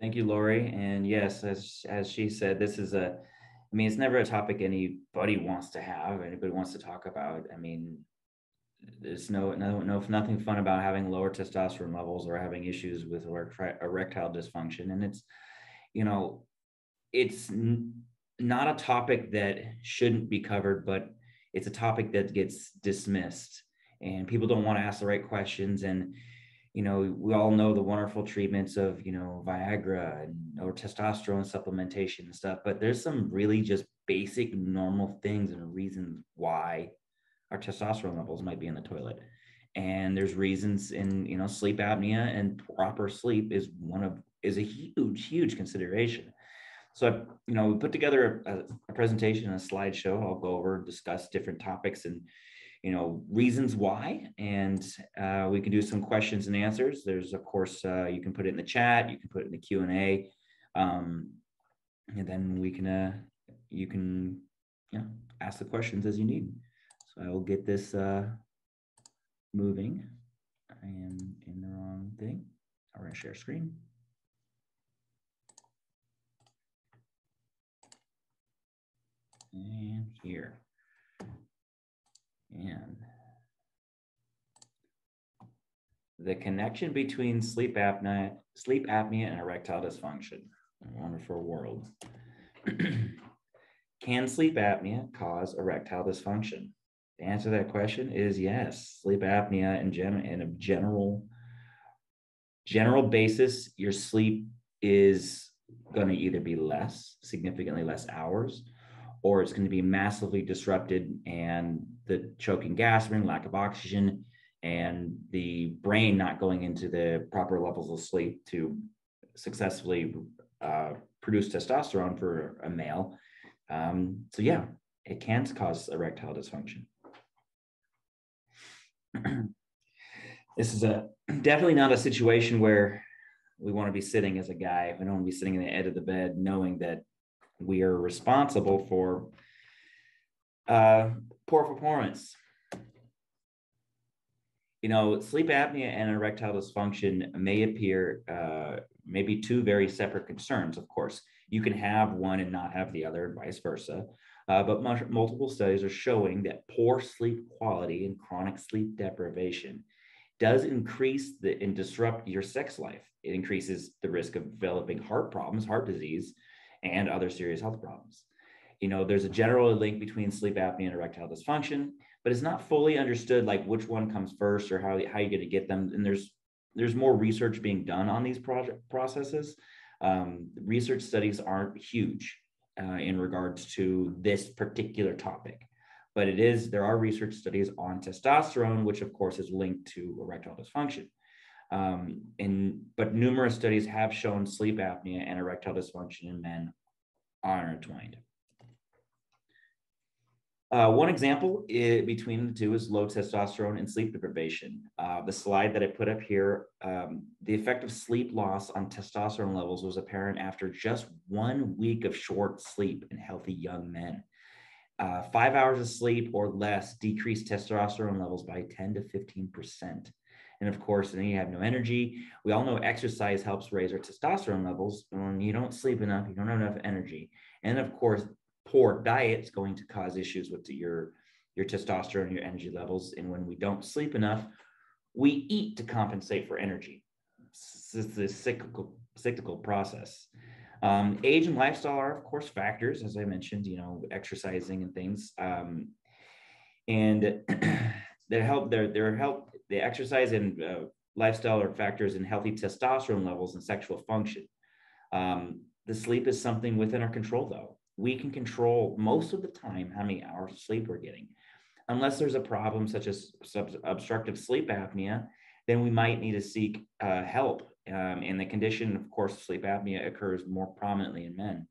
Thank you, Lori. And yes, as as she said, this is a I mean, it's never a topic anybody wants to have, anybody wants to talk about. I mean, there's no no no nothing fun about having lower testosterone levels or having issues with erectile dysfunction and it's you know it's n- not a topic that shouldn't be covered but it's a topic that gets dismissed and people don't want to ask the right questions and you know we all know the wonderful treatments of you know viagra and or testosterone supplementation and stuff but there's some really just basic normal things and reasons why our testosterone levels might be in the toilet. And there's reasons in you know sleep apnea and proper sleep is one of is a huge huge consideration. So I, you know we put together a, a presentation a slideshow. I'll go over and discuss different topics and you know reasons why and uh, we can do some questions and answers there's of course uh, you can put it in the chat you can put it in the q and a um, and then we can uh, you can know ask the questions as you need so I will get this uh, moving. I am in the wrong thing. We're going to share screen. And here. The connection between sleep apnea, sleep apnea and erectile dysfunction. A wonderful world. Can sleep apnea cause erectile dysfunction? The answer to that question is yes. Sleep apnea in, gen- in a general general basis, your sleep is going to either be less, significantly less hours, or it's going to be massively disrupted and the choking gasping, lack of oxygen, and the brain not going into the proper levels of sleep to successfully uh, produce testosterone for a male. Um, so yeah, it can cause erectile dysfunction. this is a definitely not a situation where we want to be sitting as a guy. We don't want to be sitting in the edge of the bed knowing that we are responsible for uh, poor performance. You know, sleep apnea and erectile dysfunction may appear uh, maybe two very separate concerns, of course. You can have one and not have the other, and vice versa. Uh, but much, multiple studies are showing that poor sleep quality and chronic sleep deprivation does increase the, and disrupt your sex life. It increases the risk of developing heart problems, heart disease, and other serious health problems. You know, there's a general link between sleep apnea and erectile dysfunction, but it's not fully understood like which one comes first or how, how you get to get them. And there's there's more research being done on these project processes. Um, research studies aren't huge uh, in regards to this particular topic. But it is, there are research studies on testosterone, which of course is linked to erectile dysfunction. Um, and, but numerous studies have shown sleep apnea and erectile dysfunction in men are intertwined. Uh, one example between the two is low testosterone and sleep deprivation. Uh, the slide that I put up here, um, the effect of sleep loss on testosterone levels was apparent after just one week of short sleep in healthy young men. Uh, five hours of sleep or less decreased testosterone levels by 10 to 15%. And of course, then you have no energy. We all know exercise helps raise our testosterone levels. When you don't sleep enough, you don't have enough energy. And of course, poor diet is going to cause issues with your your testosterone, your energy levels. And when we don't sleep enough, we eat to compensate for energy. It's this cyclical cyclical process. Um, age and lifestyle are, of course, factors, as I mentioned. You know, exercising and things, um, and they help. Their their help. The exercise and uh, lifestyle are factors in healthy testosterone levels and sexual function. Um, the sleep is something within our control, though we can control most of the time how many hours of sleep we're getting. Unless there's a problem such as obstructive sleep apnea, then we might need to seek uh, help. Um, and the condition, of course, sleep apnea occurs more prominently in men.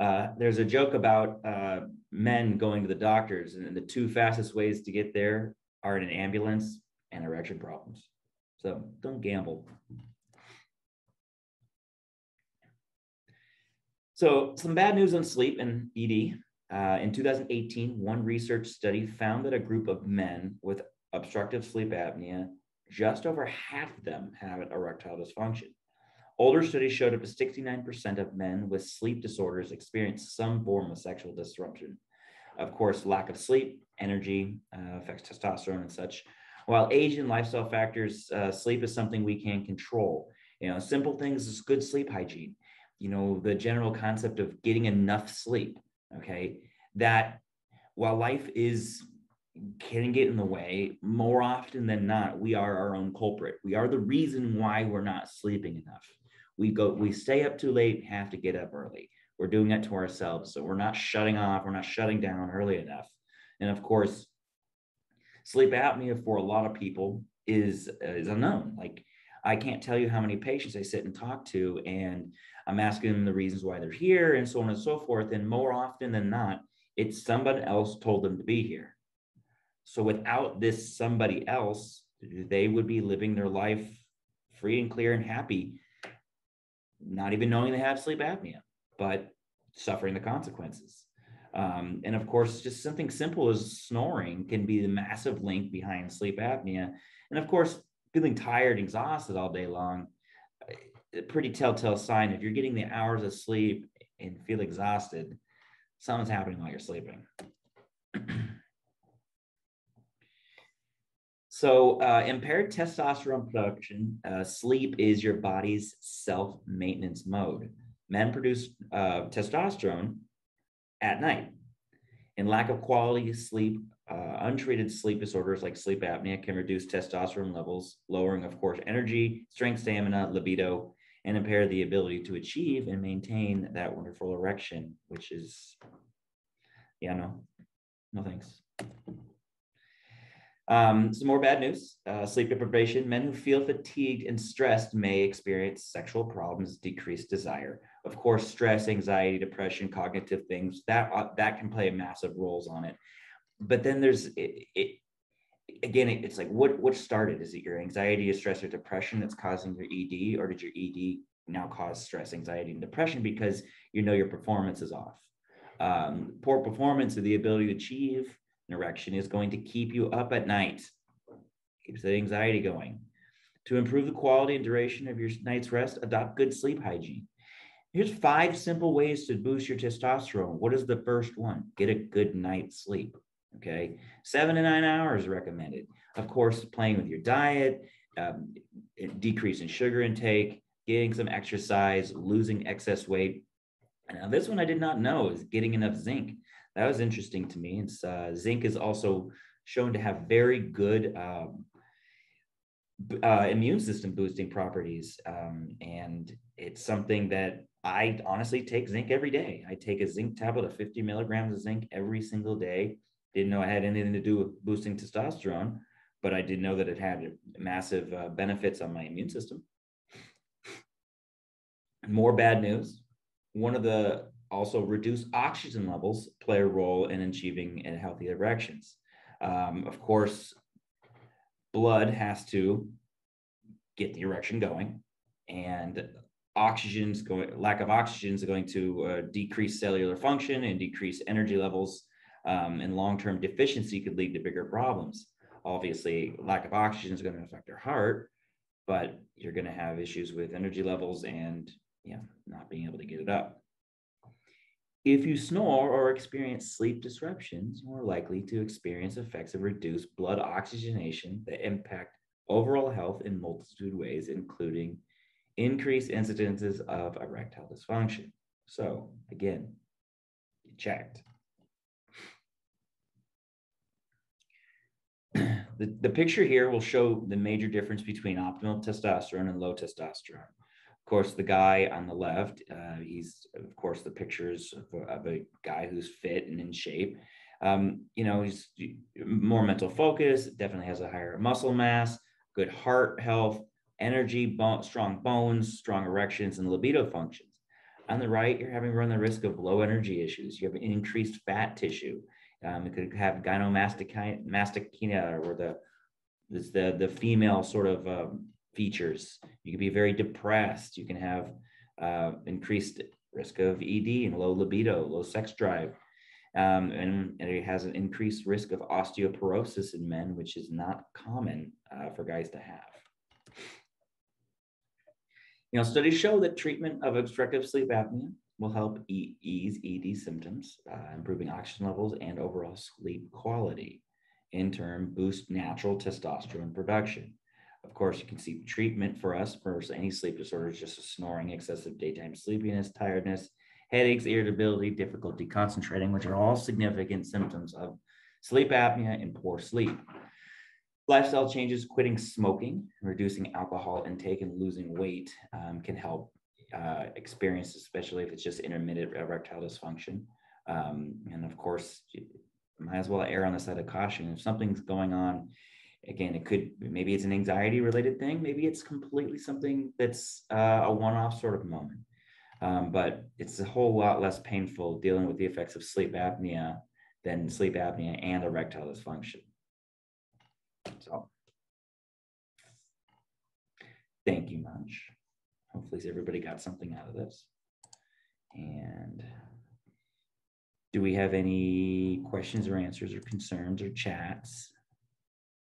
Uh, there's a joke about uh, men going to the doctors, and the two fastest ways to get there are in an ambulance and erection problems. So don't gamble. So, some bad news on sleep and ED. Uh, in 2018, one research study found that a group of men with obstructive sleep apnea, just over half of them have erectile dysfunction. Older studies showed up to 69% of men with sleep disorders experience some form of sexual disruption. Of course, lack of sleep, energy uh, affects testosterone and such. While age and lifestyle factors, uh, sleep is something we can control. You know, simple things is good sleep hygiene. You know, the general concept of getting enough sleep. Okay, that while life is can get in the way more often than not we are our own culprit. We are the reason why we're not sleeping enough. We go we stay up too late have to get up early. We're doing it to ourselves so we're not shutting off we're not shutting down early enough. And of course sleep apnea for a lot of people is is unknown. Like i can't tell you how many patients i sit and talk to and i'm asking them the reasons why they're here and so on and so forth and more often than not it's somebody else told them to be here. So without this somebody else, they would be living their life free and clear and happy, not even knowing they have sleep apnea, but suffering the consequences. Um, and of course, just something simple as snoring can be the massive link behind sleep apnea. And of course, feeling tired, exhausted all day long, a pretty telltale sign. If you're getting the hours of sleep and feel exhausted, something's happening while you're sleeping. so uh, impaired testosterone production, uh, sleep is your body's self-maintenance mode. Men produce uh, testosterone at night. In lack of quality sleep, uh, untreated sleep disorders like sleep apnea can reduce testosterone levels, lowering, of course, energy, strength, stamina, libido, and impair the ability to achieve and maintain that wonderful erection, which is, yeah, no, no thanks. Um, some more bad news uh, sleep deprivation. Men who feel fatigued and stressed may experience sexual problems, decreased desire. Of course, stress, anxiety, depression, cognitive things that uh, that can play massive roles on it. But then there's it, it again, it's like what what started? Is it your anxiety, or stress, or depression that's causing your ED, or did your ED now cause stress, anxiety, and depression because you know your performance is off? Um, poor performance or the ability to achieve an erection is going to keep you up at night, keeps the anxiety going. To improve the quality and duration of your night's rest, adopt good sleep hygiene. Here's five simple ways to boost your testosterone. What is the first one? Get a good night's sleep. Okay, seven to nine hours recommended. Of course, playing with your diet, um, decrease in sugar intake, getting some exercise, losing excess weight. Now, this one I did not know is getting enough zinc. That was interesting to me. It's uh, zinc is also shown to have very good um, uh, immune system boosting properties, um, and it's something that I honestly take zinc every day. I take a zinc tablet of 50 milligrams of zinc every single day didn't know it had anything to do with boosting testosterone, but I did know that it had massive uh, benefits on my immune system. More bad news. One of the also reduced oxygen levels play a role in achieving healthy erections. Um, of course, blood has to get the erection going, and oxygen's going lack of oxygen is going to uh, decrease cellular function and decrease energy levels um, and long-term deficiency could lead to bigger problems. Obviously, lack of oxygen is going to affect your heart, but you're going to have issues with energy levels and yeah, not being able to get it up. If you snore or experience sleep disruptions, you're likely to experience effects of reduced blood oxygenation that impact overall health in multitude ways, including increased incidences of erectile dysfunction. So again, you checked. the, the picture here will show the major difference between optimal testosterone and low testosterone. Of course, the guy on the left, uh, he's, of course, the pictures of a, of a, guy who's fit and in shape. Um, you know, he's more mental focus, definitely has a higher muscle mass, good heart health, energy, bone, strong bones, strong erections, and libido functions. On the right, you're having run the risk of low energy issues. You have increased fat tissue. Um, it could have gynecomastia, or the the the female sort of um, features. You can be very depressed. You can have uh, increased risk of ED and low libido, low sex drive. Um, and, and, it has an increased risk of osteoporosis in men, which is not common uh, for guys to have. You know, studies show that treatment of obstructive sleep apnea will help e- ease ED symptoms, uh, improving oxygen levels and overall sleep quality. In turn, boost natural testosterone production. Of course, you can see treatment for us for any sleep disorders, just snoring, excessive daytime sleepiness, tiredness, headaches, irritability, difficulty concentrating, which are all significant symptoms of sleep apnea and poor sleep. Lifestyle changes, quitting smoking, reducing alcohol intake, and losing weight um, can help uh, experience, especially if it's just intermittent erectile dysfunction. Um, and of course, might as well err on the side of caution. If something's going on, again, it could maybe it's an anxiety related thing, maybe it's completely something that's uh, a one off sort of moment. Um, but it's a whole lot less painful dealing with the effects of sleep apnea than sleep apnea and erectile dysfunction. So, thank you much. Hopefully, everybody got something out of this. And do we have any questions or answers or concerns or chats?